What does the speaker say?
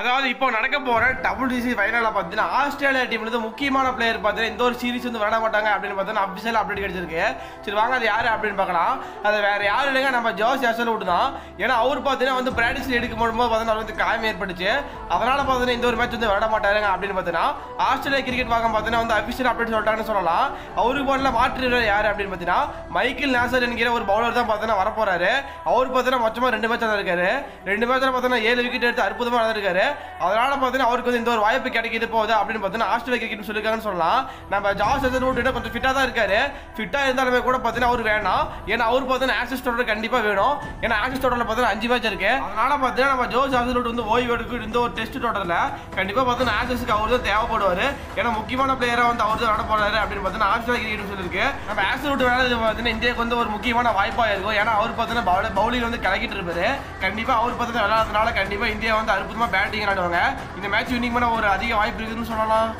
அதாவது இப்போ நடக்க போற டபிள்யூடிசி ஃபைனலில் பார்த்தீங்கன்னா ஆஸ்திரேலியா டீம்ல இருந்து முக்கியமான பிளேயர் பார்த்தீங்கன்னா இந்த ஒரு சீரிஸ் வந்து விளையாட மாட்டாங்க அப்படின்னு பார்த்தீங்கன்னா அபிஷியல் அப்டேட் கிடைச்சிருக்கு. சரி வாங்க அது யார் அப்படின்னு பார்க்கலாம். அது வேற யார் இல்லைங்க நம்ம ஜோஸ் யாசல் விட்டு தான். ஏன்னா அவர் பார்த்தீங்கன்னா வந்து பிராக்டிஸ் எடுக்க போது பார்த்தீங்கன்னா வந்து காயம் ஏற்பட்டுச்சு. அதனால பார்த்தீங்கன்னா இந்த ஒரு மேட்ச் வந்து விளையாட மாட்டாருங்க அப்படின்னு பார்த்தீங்கன்னா ஆஸ்திரேலியா கிரிக்கெட் வாங்க பார்த்தீங்கன்னா வந்து அபிஷியல் அப்டேட் சொல்லிட்டாங்கன்னு சொல்லலாம். அவருக்கு போல மாற்று யார் அப்படின்னு பார்த்தீங்கன்னா மைக்கேல் நேசர் என்கிற ஒரு பவுலர் தான் பார்த்தீங்கன்னா வரப்போறாரு. அவர் பார்த்தீங்கன்னா மொத்தமாக ரெண்டு மேட்ச் தான் இருக்காரு. ரெண்டு மேட்ச்சில் பார்த்தீங்கன்னா ஏழு விக்கெட் எடுத்து அற்புதமாக இருக்காரு அதனால பார்த்தீங்கன்னா அவருக்கு வந்து இந்த ஒரு வாய்ப்பு கிடைக்கிது போகுது அப்படின்னு பார்த்தீங்கன்னா ஆஸ்திரேலியா கிரிக்கெட் சொல்லியிருக்காங்கன்னு சொல்லலாம். நம்ம ஜாஸ் எதர் கொஞ்சம் ஃபிட்டாக தான் இருக்காரு. ஃபிட்டாக இருந்தாலுமே கூட பார்த்தீங்கன்னா அவர் வேணாம். ஏன்னா அவர் பார்த்தீங்கன்னா ஆக்சஸ் தொடர் கண்டிப்பாக வேணும். ஏன்னா ஆக்சஸ் தொடரில் பார்த்தீங்கன்னா அஞ்சு மேட்ச் இருக்கு. அதனால பார்த்தீங்கன்னா நம்ம ஜோஸ் ரூட் வந்து ஓய்வு எடுக்க இந்த ஒரு டெஸ்ட் தொடரில் கண்டிப்பாக பார்த்தீங்கன்னா ஆக்சஸ்க்கு அவர் தான் தேவைப்படுவார். ஏன்னா முக்கியமான பிளேயராக வந்து அவர் தான் விளாட போறாரு அப்படின்னு பார்த்தீங்கன்னா ஆஸ்திரேலியா கிரிக்கெட் சொல்லியிருக்கு நம்ம ஆக்சஸ் ரூட் விளையாடுறது பார்த்தீங்கன்னா இந்தியாவுக்கு வந்து ஒரு முக்கியமான வாய்ப்பாக இருக்கும். ஏன்னா அவர் பார்த்தீங்கன்னா பவுலிங் வந்து கலக்கிட்டு இருப்பாரு. கண்டிப்பாக அவர் பார்த்தீங்கன்னா விளையாடுறதுனால கண்டிப்பாக இந்தியா வந்து அற்புதமாக பேட்டிங் விளையாடுவாங்க இந்த மேட்ச் வின்னிங் பண்ண ஒரு அதிக வாய்ப்பு இருக்குதுன்னு சொல்லலாம்.